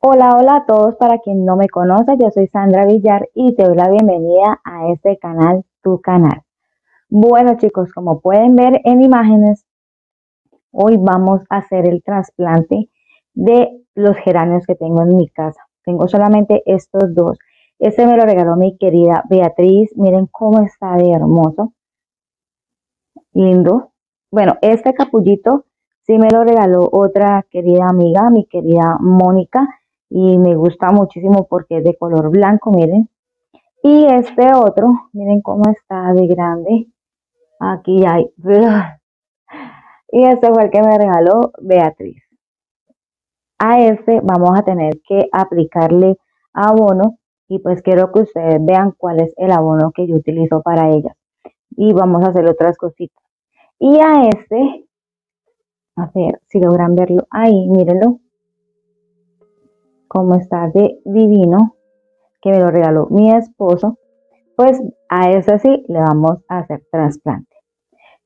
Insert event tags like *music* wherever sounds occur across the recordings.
Hola, hola a todos. Para quien no me conoce, yo soy Sandra Villar y te doy la bienvenida a este canal, tu canal. Bueno chicos, como pueden ver en imágenes, hoy vamos a hacer el trasplante de los geranios que tengo en mi casa. Tengo solamente estos dos. Este me lo regaló mi querida Beatriz. Miren cómo está de hermoso. Lindo. Bueno, este capullito sí me lo regaló otra querida amiga, mi querida Mónica y me gusta muchísimo porque es de color blanco, miren. Y este otro, miren cómo está de grande. Aquí hay. *laughs* Y este fue el que me regaló Beatriz. A este vamos a tener que aplicarle abono y pues quiero que ustedes vean cuál es el abono que yo utilizo para ellas. Y vamos a hacer otras cositas. Y a este, a ver si logran verlo ahí, mírenlo como está de divino, que me lo regaló mi esposo, pues a ese sí le vamos a hacer trasplante.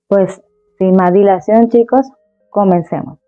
Pues sin más dilación chicos, comencemos.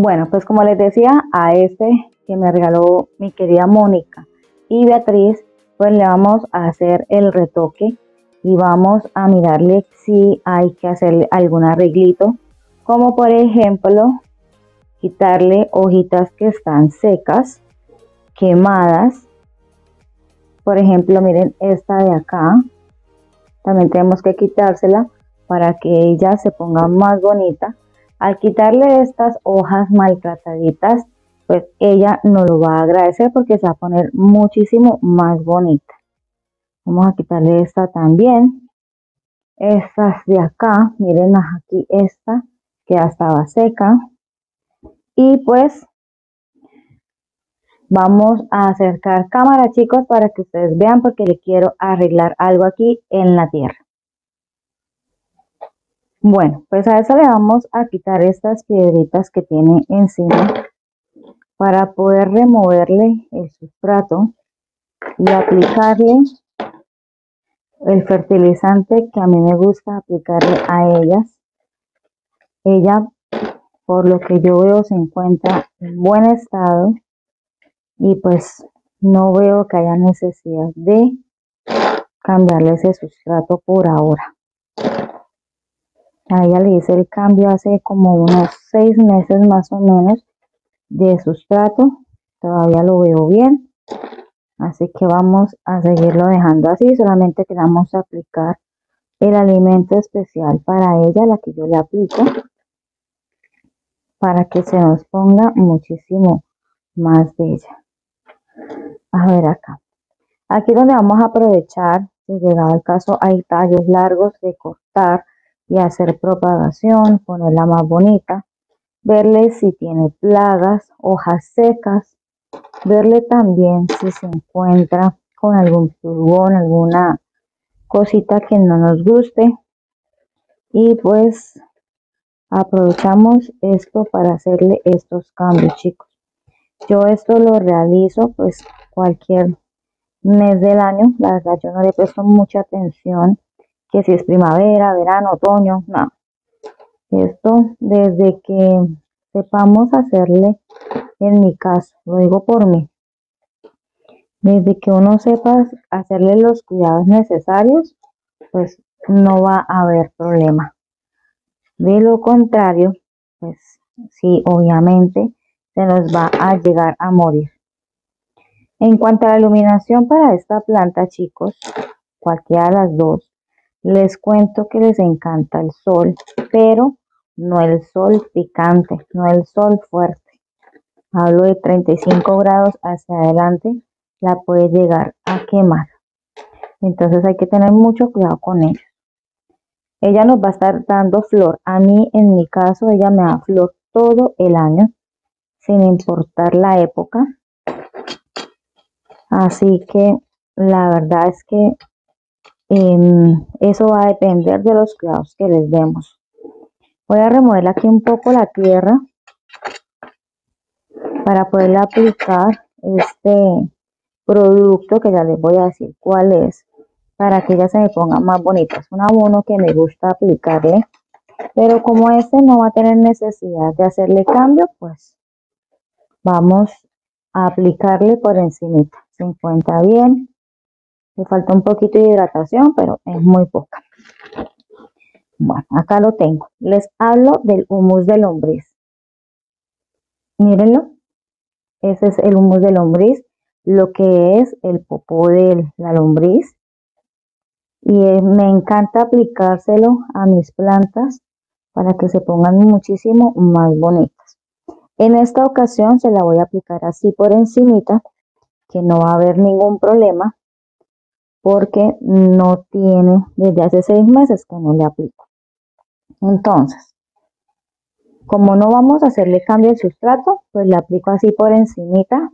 Bueno, pues como les decía, a este que me regaló mi querida Mónica y Beatriz, pues le vamos a hacer el retoque y vamos a mirarle si hay que hacerle algún arreglito, como por ejemplo quitarle hojitas que están secas, quemadas. Por ejemplo, miren esta de acá. También tenemos que quitársela para que ella se ponga más bonita al quitarle estas hojas maltrataditas, pues ella nos lo va a agradecer porque se va a poner muchísimo más bonita. Vamos a quitarle esta también. Estas de acá, miren aquí esta que ya estaba seca. Y pues vamos a acercar cámara chicos para que ustedes vean porque le quiero arreglar algo aquí en la tierra. Bueno, pues a eso le vamos a quitar estas piedritas que tiene encima para poder removerle el sustrato y aplicarle el fertilizante que a mí me gusta aplicarle a ellas. Ella, por lo que yo veo, se encuentra en buen estado y pues no veo que haya necesidad de cambiarle ese sustrato por ahora. A ella le hice el cambio hace como unos seis meses más o menos de sustrato. Todavía lo veo bien. Así que vamos a seguirlo dejando así. Solamente que vamos a aplicar el alimento especial para ella, la que yo le aplico. Para que se nos ponga muchísimo más bella. A ver acá. Aquí donde vamos a aprovechar, si llegado el caso hay tallos largos de cortar y hacer propagación, ponerla más bonita, verle si tiene plagas, hojas secas, verle también si se encuentra con algún pulgón, alguna cosita que no nos guste. Y pues aprovechamos esto para hacerle estos cambios chicos. Yo esto lo realizo pues cualquier mes del año. La verdad yo no le presto mucha atención que si es primavera, verano, otoño, no. Esto desde que sepamos hacerle, en mi caso, lo digo por mí, desde que uno sepa hacerle los cuidados necesarios, pues no va a haber problema. De lo contrario, pues sí, obviamente se nos va a llegar a morir. En cuanto a la iluminación para esta planta, chicos, cualquiera de las dos, les cuento que les encanta el sol, pero no el sol picante, no el sol fuerte. Hablo de 35 grados hacia adelante, la puede llegar a quemar. Entonces hay que tener mucho cuidado con ella. Ella nos va a estar dando flor. A mí, en mi caso, ella me da flor todo el año, sin importar la época. Así que la verdad es que em, eso va a depender de los cuidados que les demos. Voy a remover aquí un poco la tierra para poder aplicar este producto que ya les voy a decir cuál es para que ya se me pongan más bonitas. Un abono que me gusta aplicarle, pero como este no va a tener necesidad de hacerle cambio, pues vamos a aplicarle por encima. Se encuentra bien, le falta un poquito de hidratación, pero es muy poca. Bueno, acá lo tengo. Les hablo del humus de lombriz. Mírenlo. Ese es el humus de lombriz, lo que es el popó de la lombriz. Y eh, me encanta aplicárselo a mis plantas para que se pongan muchísimo más bonitas. En esta ocasión se la voy a aplicar así por encimita, que no va a haber ningún problema porque no tiene desde hace seis meses que no le aplico. Entonces, como no vamos a hacerle cambio de sustrato, pues le aplico así por encimita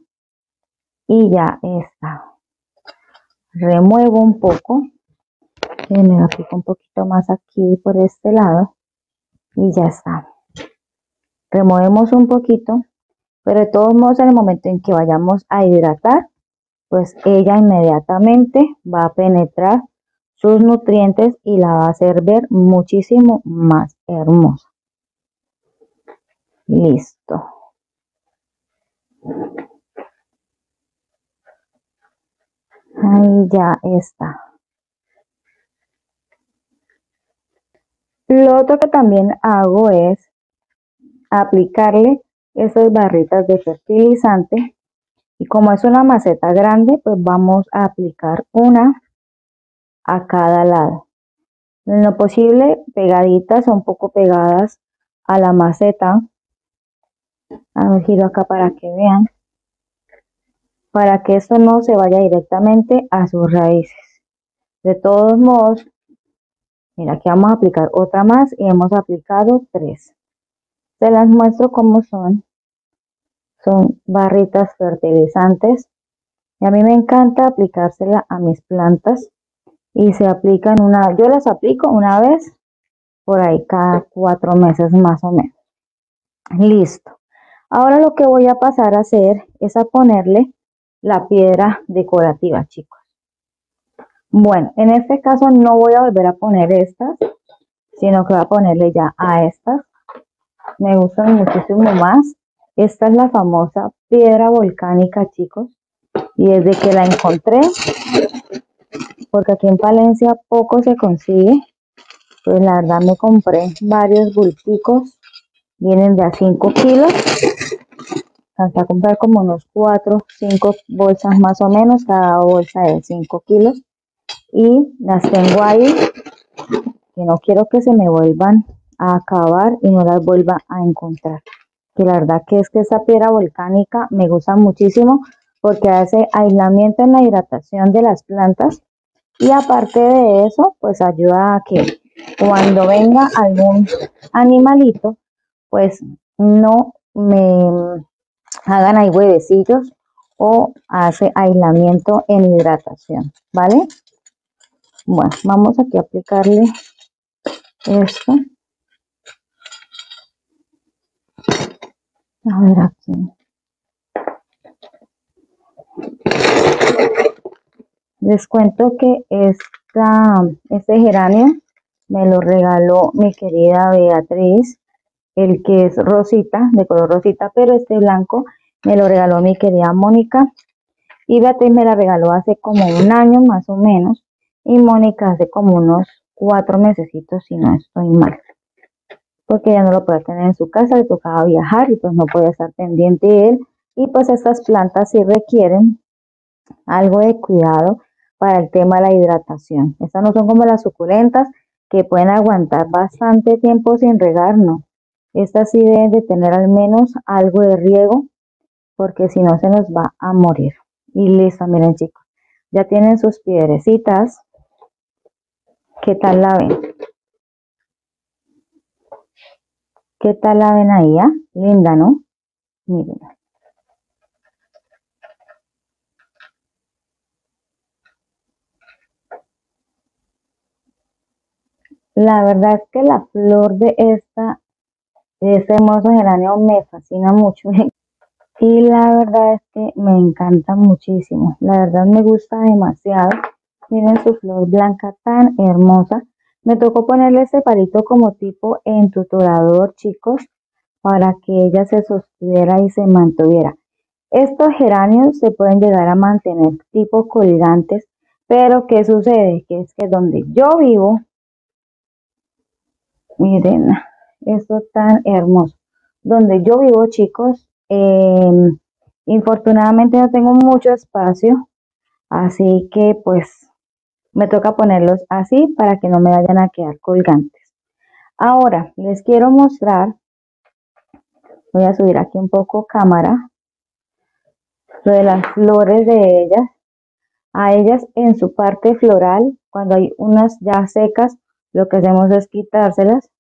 y ya está. Remuevo un poco. Y me aplico un poquito más aquí por este lado y ya está. Removemos un poquito, pero de todos modos en el momento en que vayamos a hidratar, pues ella inmediatamente va a penetrar sus nutrientes y la va a hacer ver muchísimo más hermosa. Listo. Ahí ya está. Lo otro que también hago es aplicarle esas barritas de fertilizante y como es una maceta grande pues vamos a aplicar una a cada lado. En lo posible pegaditas o un poco pegadas a la maceta. A ver, giro acá para que vean. Para que esto no se vaya directamente a sus raíces. De todos modos, mira, aquí vamos a aplicar otra más y hemos aplicado tres. Se las muestro cómo son. Son barritas fertilizantes. Y a mí me encanta aplicársela a mis plantas y se aplican una, yo las aplico una vez por ahí cada cuatro meses más o menos. Listo. Ahora lo que voy a pasar a hacer es a ponerle la piedra decorativa, chicos. Bueno, en este caso no voy a volver a poner estas, sino que voy a ponerle ya a estas. Me gustan muchísimo más. Esta es la famosa piedra volcánica, chicos. Y desde que la encontré, porque aquí en Palencia poco se consigue. Pues la verdad me compré varios bulticos, vienen de a 5 kilos. Hasta a comprar como unos 4, 5 bolsas más o menos, cada bolsa de 5 kilos. Y las tengo ahí, que no quiero que se me vuelvan a acabar y no las vuelva a encontrar. Que la verdad que es que esa piedra volcánica me gusta muchísimo porque hace aislamiento en la hidratación de las plantas y aparte de eso, pues ayuda a que cuando venga algún animalito, pues no me hagan ahí huevecillos o hace aislamiento en hidratación, ¿vale? Bueno, vamos aquí a aplicarle esto. A ver aquí. Les cuento que esta, este geranio me lo regaló mi querida Beatriz, el que es rosita, de color rosita, pero este blanco me lo regaló mi querida Mónica. Y Beatriz me la regaló hace como un año más o menos. Y Mónica hace como unos cuatro mesecitos, si no estoy mal. Porque ella no lo puede tener en su casa, le tocaba viajar y pues no puede estar pendiente de él. Y pues estas plantas sí requieren algo de cuidado para el tema de la hidratación. Estas no son como las suculentas que pueden aguantar bastante tiempo sin regar, no. Estas sí deben de tener al menos algo de riego porque si no se nos va a morir. Y listo, miren chicos, ya tienen sus piedrecitas. ¿Qué tal la ven? ¿Qué tal la venadilla? Linda, ¿no? Miren. La verdad es que la flor de esta, de este hermoso geranio me fascina mucho. *laughs* Y la verdad es que me encanta muchísimo. La verdad me gusta demasiado. Miren su flor blanca tan hermosa. Me tocó ponerle este palito como tipo entutorador, chicos, para que ella se sostuviera y se mantuviera. Estos geranios se pueden llegar a mantener tipo colgantes, pero ¿qué sucede? Que es que donde yo vivo, Miren, esto tan hermoso. Donde yo vivo, chicos, em, infortunadamente no tengo mucho espacio, así que pues me toca ponerlos así para que no me vayan a quedar colgantes. Ahora, les quiero mostrar, voy a subir aquí un poco cámara, lo de las flores de ellas. A ellas en su parte floral, cuando hay unas ya secas, lo que hacemos es quitárselas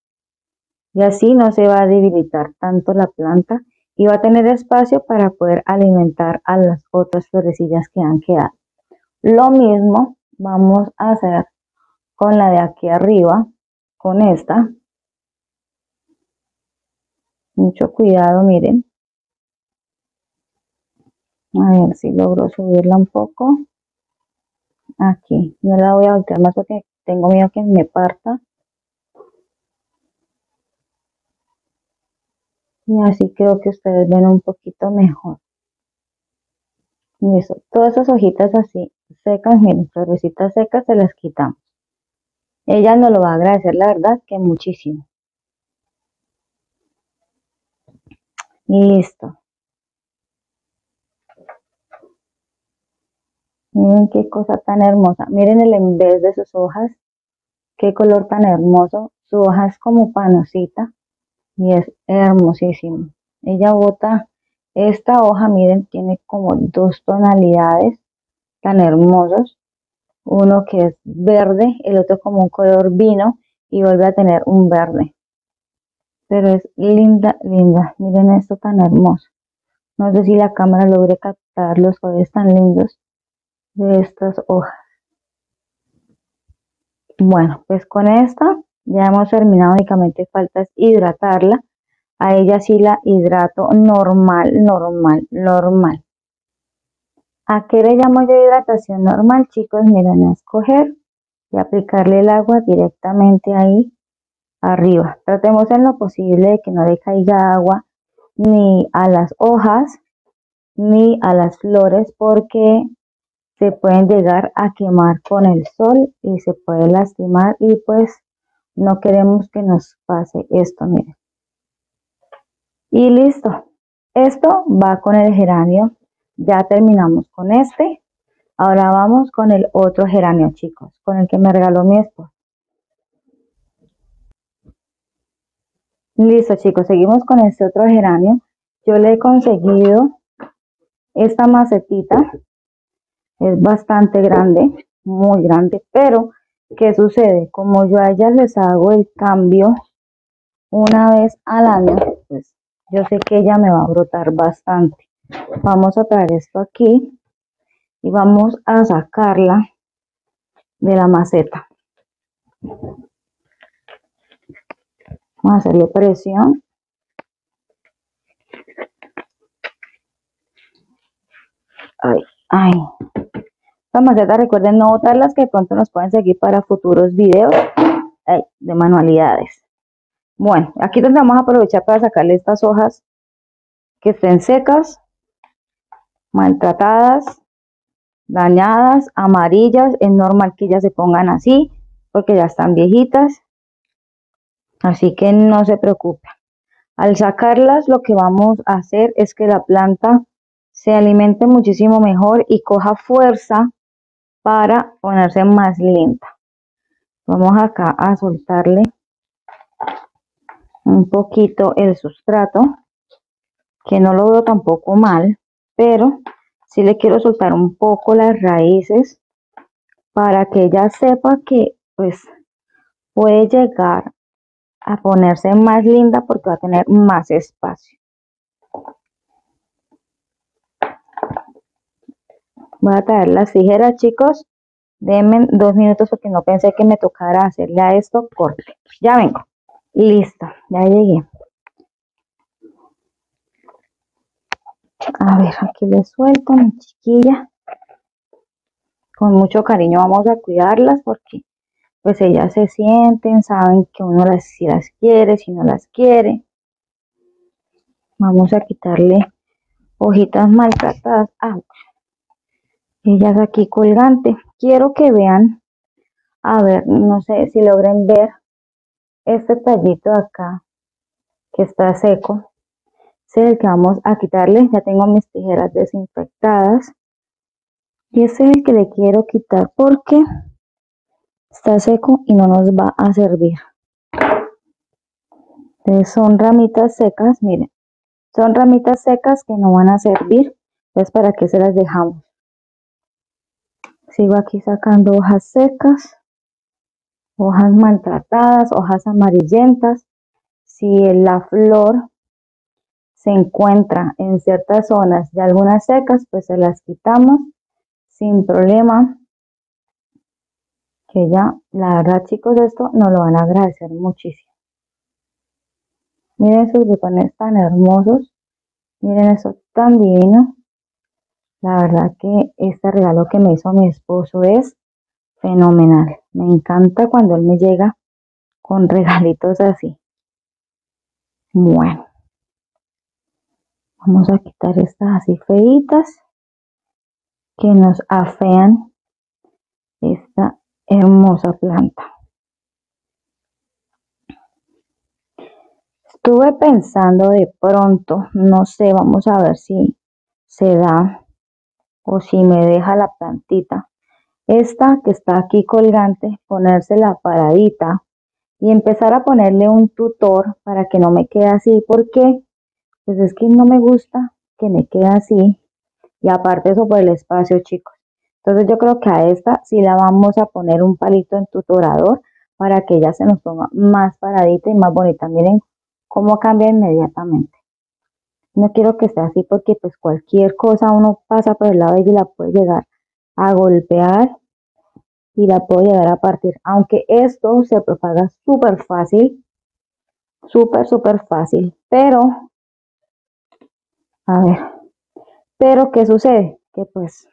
y así no se va a debilitar tanto la planta y va a tener espacio para poder alimentar a las otras florecillas que han quedado. Lo mismo vamos a hacer con la de aquí arriba, con esta. Mucho cuidado, miren. A ver si logro subirla un poco. Aquí, no la voy a voltear más porque tengo miedo que me parta. Y así creo que ustedes ven un poquito mejor. eso, todas esas hojitas así secas, miren, florecitas secas se las quitamos. Ella nos lo va a agradecer, la verdad, que muchísimo. Listo. Miren qué cosa tan hermosa. Miren el en vez de sus hojas. Qué color tan hermoso. Su hoja es como panosita y es hermosísimo. Ella bota esta hoja, miren, tiene como dos tonalidades tan hermosos. Uno que es verde, el otro como un color vino y vuelve a tener un verde. Pero es linda, linda. Miren esto tan hermoso. No sé si la cámara logre captar los colores tan lindos de estas hojas. Bueno, pues con esta ya hemos terminado, únicamente falta hidratarla. A ella sí la hidrato normal, normal, normal. ¿A qué le llamo yo hidratación normal, chicos? Miren, a escoger y aplicarle el agua directamente ahí arriba. Tratemos en lo posible de que no le caiga agua ni a las hojas ni a las flores porque se pueden llegar a quemar con el sol y se puede lastimar y pues no queremos que nos pase esto, miren. Y listo. Esto va con el geranio. Ya terminamos con este. Ahora vamos con el otro geranio, chicos, con el que me regaló mi esposo. Listo, chicos, seguimos con este otro geranio. Yo le he conseguido esta macetita. Es bastante grande, muy grande, pero ¿Qué sucede? Como yo a ellas les hago el cambio una vez al año, pues yo sé que ella me va a brotar bastante. Vamos a traer esto aquí y vamos a sacarla de la maceta. Vamos a hacerle presión. Ay, ay. Estas macetas recuerden no botarlas que de pronto nos pueden seguir para futuros videos de manualidades. Bueno, aquí donde vamos a aprovechar para sacarle estas hojas que estén secas, maltratadas, dañadas, amarillas. Es normal que ya se pongan así porque ya están viejitas. Así que no se preocupen. Al sacarlas lo que vamos a hacer es que la planta se alimente muchísimo mejor y coja fuerza para ponerse más lenta. Vamos acá a soltarle un poquito el sustrato, que no lo veo tampoco mal, pero si le quiero soltar un poco las raíces para que ella sepa que pues puede llegar a ponerse más linda porque va a tener más espacio. Voy a traer las tijeras, chicos. Denme dos minutos porque no pensé que me tocara hacerle a esto corte. Ya vengo. Listo, ya llegué. A ver, aquí le suelto mi chiquilla. Con mucho cariño vamos a cuidarlas porque pues ellas se sienten, saben que uno las, si las quiere, si no las quiere. Vamos a quitarle hojitas maltratadas. Ah, ellas aquí colgante. Quiero que vean, a ver, no sé si logren ver este tallito de acá que está seco. Es el que vamos a quitarle. Ya tengo mis tijeras desinfectadas. Y ese es el que le quiero quitar porque está seco y no nos va a servir. son ramitas secas, miren. Son ramitas secas que no van a servir. Entonces, ¿para qué se las dejamos? Sigo aquí sacando hojas secas, hojas maltratadas, hojas amarillentas. Si la flor se encuentra en ciertas zonas de algunas secas, pues se las quitamos sin problema. Que ya, la verdad chicos, esto nos lo van a agradecer muchísimo. Miren sus botones tan hermosos. Miren eso tan divino. La verdad que este regalo que me hizo mi esposo es fenomenal. Me encanta cuando él me llega con regalitos así. Bueno. Vamos a quitar estas así feitas que nos afean esta hermosa planta. Estuve pensando de pronto, no sé, vamos a ver si se da o si me deja la plantita. Esta que está aquí colgante, ponérsela paradita y empezar a ponerle un tutor para que no me quede así. porque Pues es que no me gusta que me quede así. Y aparte por el espacio, chicos. Entonces yo creo que a esta sí la vamos a poner un palito en tutorador para que ella se nos ponga más paradita y más bonita. Miren cómo cambia inmediatamente. No quiero que sea así porque pues cualquier cosa uno pasa por el lado y la puede llegar a golpear y la puede llegar a partir. Aunque esto se propaga súper fácil, súper, súper fácil. Pero, a ver, pero ¿qué sucede? Que pues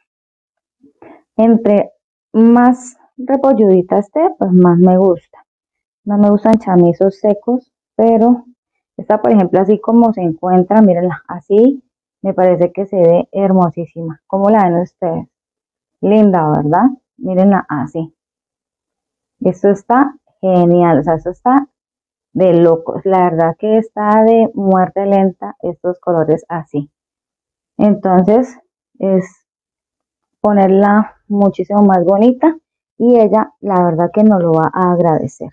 entre más repolludita esté, pues más me gusta. No me gustan chamizos secos, pero esta, por ejemplo, así como se encuentra, mírenla, así me parece que se ve hermosísima. ¿Cómo la ven ustedes? Linda, ¿verdad? Mírenla así. Esto está genial, o sea, esto está de locos. La verdad que está de muerte lenta estos colores así. Entonces, es ponerla muchísimo más bonita y ella, la verdad que nos lo va a agradecer.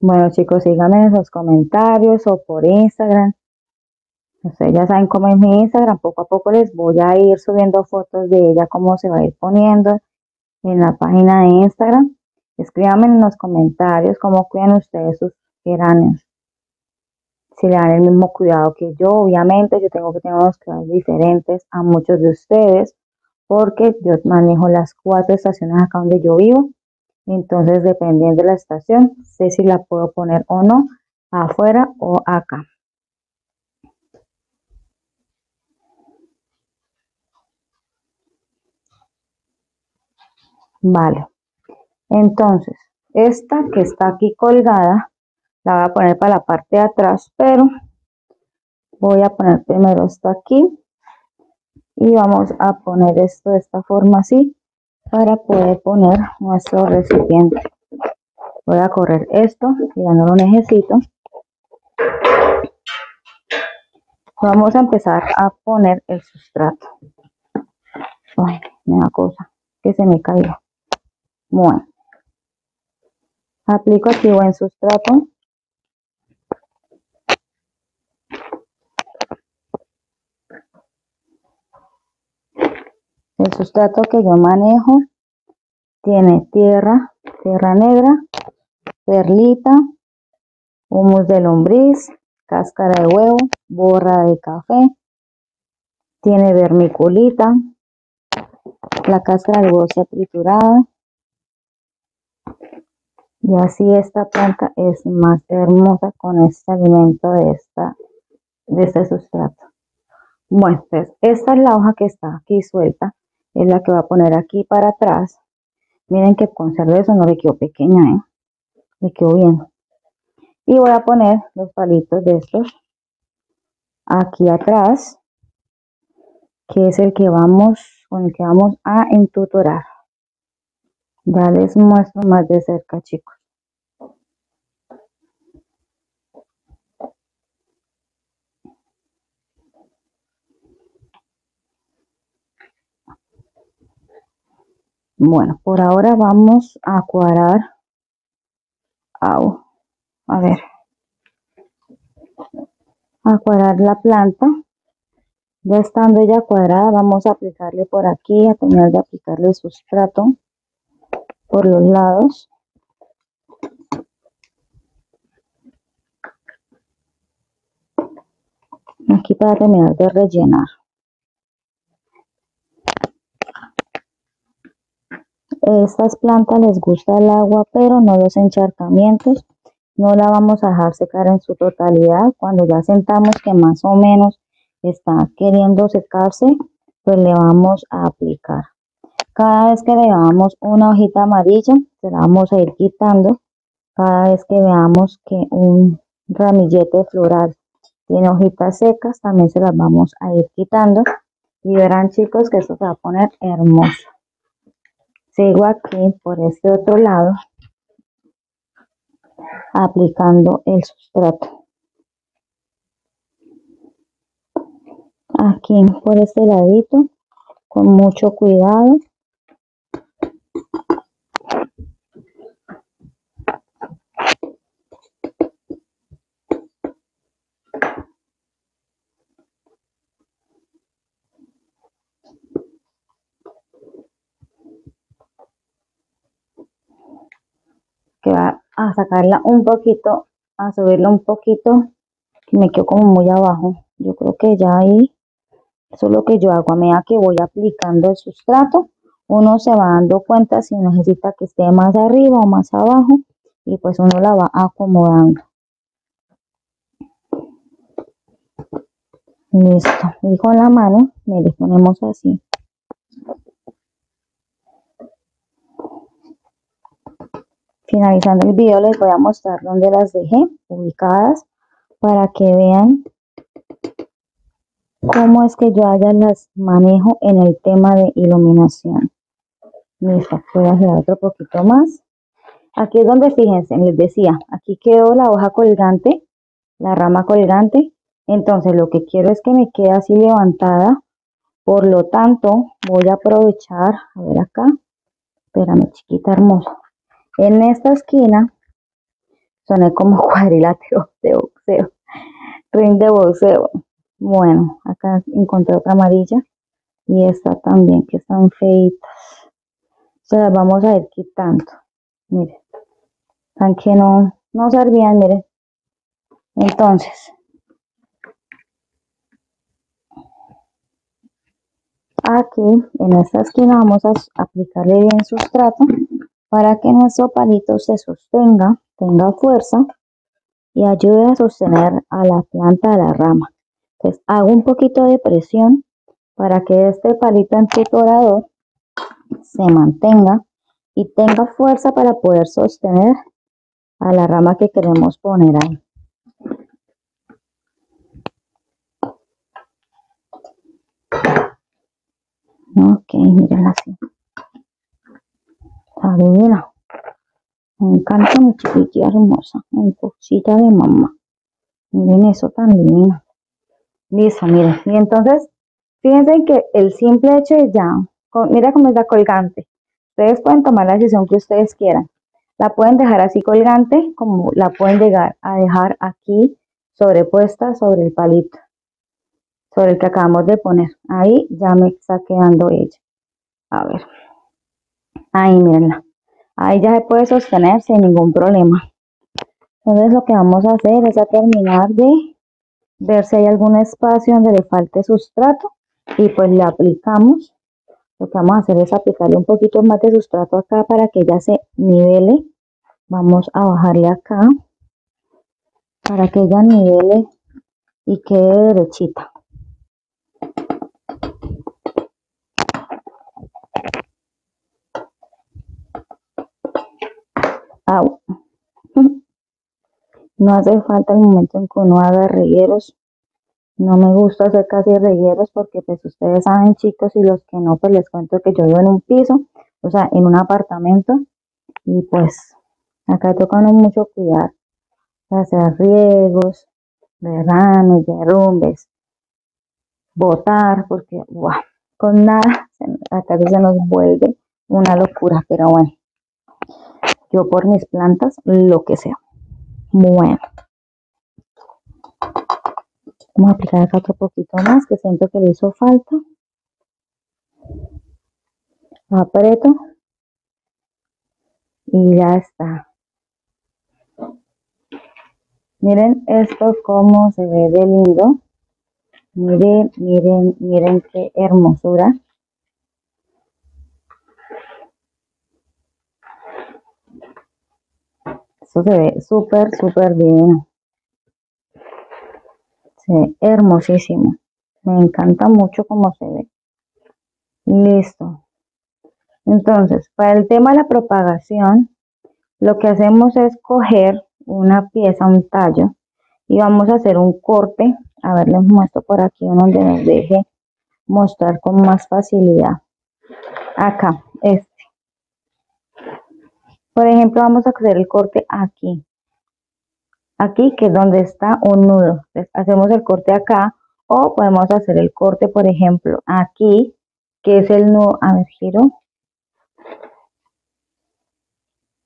Bueno chicos, síganme en esos comentarios o por Instagram. Ustedes ya saben cómo es mi Instagram. Poco a poco les voy a ir subiendo fotos de ella, cómo se va a ir poniendo en la página de Instagram. Escríbanme en los comentarios cómo cuidan ustedes sus geranios. Si le dan el mismo cuidado que yo, obviamente yo tengo que tener unos cuidados diferentes a muchos de ustedes porque yo manejo las cuatro estaciones acá donde yo vivo entonces, dependiendo de la estación, sé si la puedo poner o no afuera o acá. Vale. Entonces, esta que está aquí colgada, la voy a poner para la parte de atrás, pero voy a poner primero esto aquí y vamos a poner esto de esta forma así para poder poner nuestro recipiente. Voy a correr esto, que ya no lo necesito. Vamos a empezar a poner el sustrato. Ay, me da cosa que se me caiga. Bueno. Aplico aquí buen sustrato. El sustrato que yo manejo tiene tierra, tierra negra, perlita, humus de lombriz, cáscara de huevo, borra de café, tiene vermiculita, la cáscara de huevo triturada. Y así esta planta es más hermosa con este alimento de, esta, de este sustrato. Bueno, pues esta es la hoja que está aquí suelta. Es la que va a poner aquí para atrás. Miren que con eso no le quedó pequeña, ¿eh? Le quedó bien. Y voy a poner los palitos de estos aquí atrás, que es el que vamos, con el que vamos a entutorar. Ya les muestro más de cerca, chicos. Bueno, por ahora vamos a cuadrar. a ver. A cuadrar la planta. Ya estando ella cuadrada, vamos a aplicarle por aquí, a tener de aplicarle sustrato por los lados. Aquí para terminar de rellenar. Estas plantas les gusta el agua, pero no los encharcamientos. No la vamos a dejar secar en su totalidad. Cuando ya sentamos que más o menos está queriendo secarse, pues le vamos a aplicar. Cada vez que veamos una hojita amarilla, se la vamos a ir quitando. Cada vez que veamos que un ramillete floral tiene hojitas secas, también se las vamos a ir quitando. Y verán chicos que esto se va a poner hermoso sigo aquí por este otro lado aplicando el sustrato. Aquí por este ladito con mucho cuidado a sacarla un poquito, a subirla un poquito, que me quedó como muy abajo. Yo creo que ya ahí, eso es lo que yo hago. A medida que voy aplicando el sustrato, uno se va dando cuenta si necesita que esté más arriba o más abajo y pues uno la va acomodando. Listo. Y con la mano me ponemos así. Finalizando el video les voy a mostrar dónde las dejé ubicadas para que vean cómo es que yo allá las manejo en el tema de iluminación. Listo, voy a hacer otro poquito más. Aquí es donde fíjense, les decía, aquí quedó la hoja colgante, la rama colgante. Entonces lo que quiero es que me quede así levantada. Por lo tanto, voy a aprovechar, a ver acá, espérame chiquita hermosa. En esta esquina soné como *laughs* cuadrilátero de boxeo, ring de boxeo. Bueno, acá encontré otra amarilla y esta también que están feitas. Se las vamos a ir quitando. Miren, tan que no, no servían, miren. Entonces, aquí en esta esquina vamos a aplicarle bien sustrato para que nuestro palito se sostenga, tenga fuerza y ayude a sostener a la planta de la rama. Entonces hago un poquito de presión para que este palito entutorador se mantenga y tenga fuerza para poder sostener a la rama que queremos poner ahí. Ok, miren así. Me encanta mi chiquitilla hermosa. Mi cosita de mamá. Miren eso tan divino. Listo, miren. Y entonces, fíjense que el simple hecho de ya, mira cómo está colgante. Ustedes pueden tomar la decisión que ustedes quieran. La pueden dejar así colgante, como la pueden llegar a dejar aquí sobrepuesta sobre el palito, sobre el que acabamos de poner. Ahí ya me está quedando ella. A ver. Ahí, mírenla. Ahí ya se puede sostener sin ningún problema. Entonces lo que vamos a hacer es a terminar de ver si hay algún espacio donde le falte sustrato y pues le aplicamos. Lo que vamos a hacer es aplicarle un poquito más de sustrato acá para que ella se nivele. Vamos a bajarle acá para que ella nivele y quede derechita No hace falta el momento en que uno haga regueros. No me gusta hacer casi regueros porque pues ustedes saben chicos y los que no pues les cuento que yo vivo en un piso, o sea en un apartamento y pues acá toca mucho cuidar hacer riegos, derrames, derrumbes, botar porque con nada *laughs* acá se nos vuelve una locura, pero bueno, yo por mis plantas lo que sea. Bueno. Vamos a aplicar acá otro poquito más que siento que le hizo falta. Aprieto. Y ya está. Miren esto cómo se ve de lindo. Miren, miren, miren qué hermosura. Esto se ve súper, súper bien. Se ve hermosísimo. Me encanta mucho cómo se ve. Listo. Entonces, para el tema de la propagación, lo que hacemos es coger una pieza, un tallo, y vamos a hacer un corte. A ver, les muestro por aquí donde nos deje mostrar con más facilidad. Acá, este. Por ejemplo, vamos a hacer el corte aquí. Aquí, que es donde está un nudo. hacemos el corte acá o podemos hacer el corte, por ejemplo, aquí, que es el nudo. A ver, giro.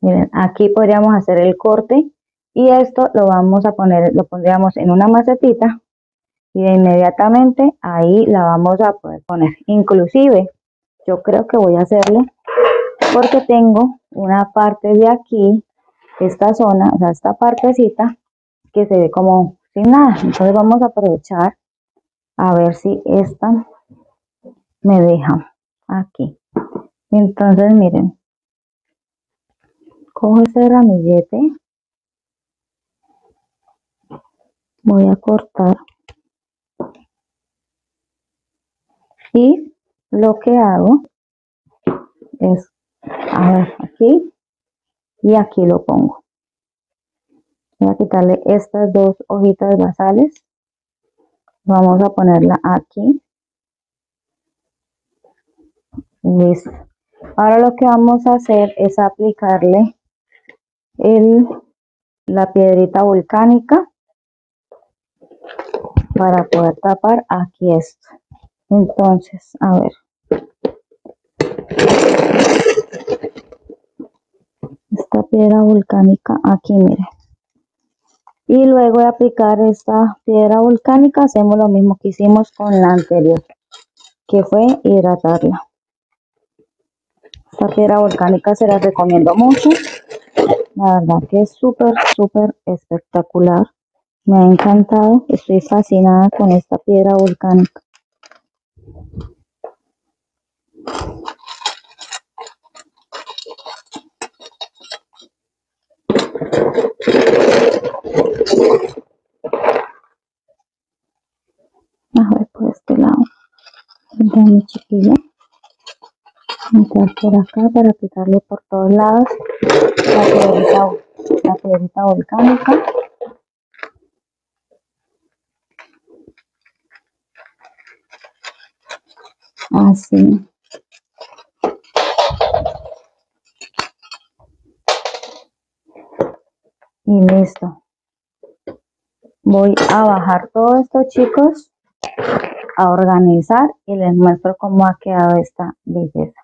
Miren, aquí podríamos hacer el corte y esto lo vamos a poner, lo pondríamos en una macetita y de inmediatamente ahí la vamos a poder poner. Inclusive, yo creo que voy a hacerlo porque tengo una parte de aquí, esta zona, o sea, esta partecita que se ve como sin nada. Entonces vamos a aprovechar a ver si esta me deja aquí. Entonces miren, cojo ese ramillete, voy a cortar y lo que hago es aquí y aquí lo pongo. Voy a quitarle estas dos hojitas basales. Vamos a ponerla aquí. Listo. Ahora lo que vamos a hacer es aplicarle el, la piedrita volcánica para poder tapar aquí esto. Entonces a ver esta piedra volcánica aquí miren y luego de aplicar esta piedra volcánica hacemos lo mismo que hicimos con la anterior que fue hidratarla. Esta piedra volcánica se la recomiendo mucho. La verdad que es súper súper espectacular. Me ha encantado. Estoy fascinada con esta piedra volcánica a ver por este lado. De mi chiquilla entrar por acá para aplicarle por todos lados. La piedrita, la piedrita volcánica. Así y listo voy a bajar todo esto chicos a organizar y les muestro cómo ha quedado esta belleza.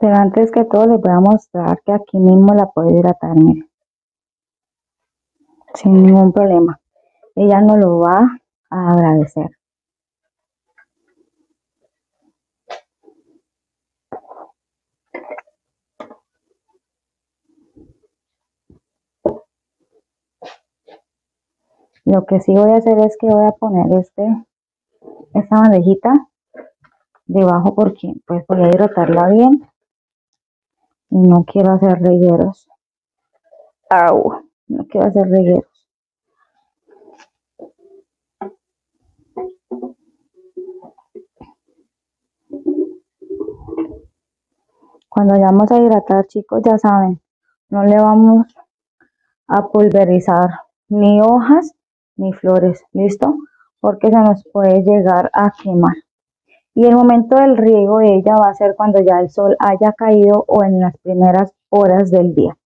Pero antes que todo les voy a mostrar que aquí mismo la puedo hidratar miren. Sin ningún problema. Ella no lo va a agradecer Lo que sí voy a hacer es que voy a poner este esta bandejita debajo porque pues voy a hidratarla bien y no quiero hacer regueros. Au, no quiero hacer regueros. Cuando vayamos a hidratar, chicos, ya saben, no le vamos a pulverizar ni hojas ni flores, ¿listo? Porque se nos puede llegar a quemar. Y el momento del riego de ella va a ser cuando ya el sol haya caído o en las primeras horas del día.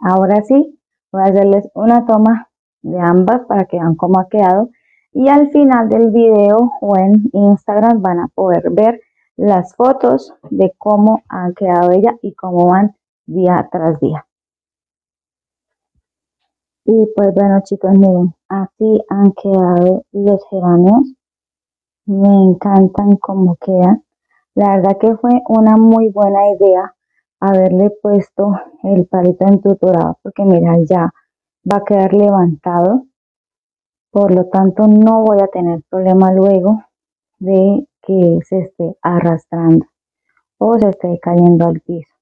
Ahora sí, voy a hacerles una toma de ambas para que vean cómo ha quedado. Y al final del video o en Instagram van a poder ver las fotos de cómo ha quedado ella y cómo van día tras día. Y pues bueno chicos, miren, así han quedado los geranios. Me encantan cómo quedan. La verdad que fue una muy buena idea haberle puesto el palito entutorado porque mira ya va a quedar levantado. Por lo tanto no voy a tener problema luego de que se esté arrastrando o se esté cayendo al piso.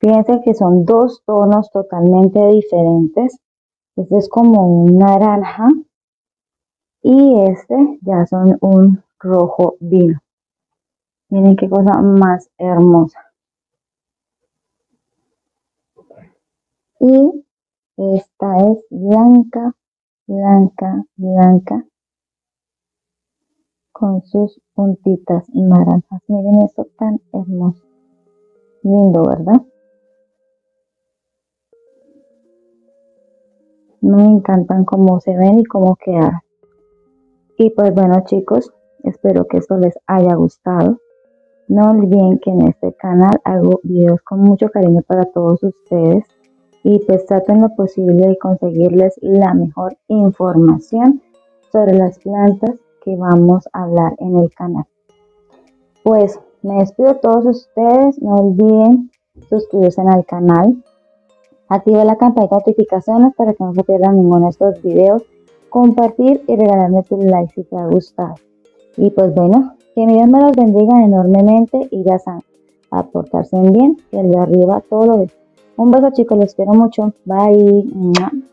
Fíjense que son dos tonos totalmente diferentes. Este es como un naranja y este ya son un rojo vino. Miren qué cosa más hermosa. Y esta es blanca, blanca, blanca con sus puntitas naranjas. Miren esto tan hermoso. Lindo, ¿verdad? Me encantan cómo se ven y cómo quedan. Y pues bueno chicos, espero que esto les haya gustado. No olviden que en este canal hago videos con mucho cariño para todos ustedes. Y pues trato en lo posible de conseguirles la mejor información sobre las plantas que vamos a hablar en el canal. Pues me despido a todos ustedes. No olviden suscribirse al canal, Activa la campanita de notificaciones para que no se pierdan ninguno de estos videos. Compartir y regalarme tu like si te ha gustado. Y pues bueno, que mi Dios me los bendiga enormemente y ya saben, aportarse bien y el de arriba todo lo. Un beso chicos, los quiero mucho. Bye.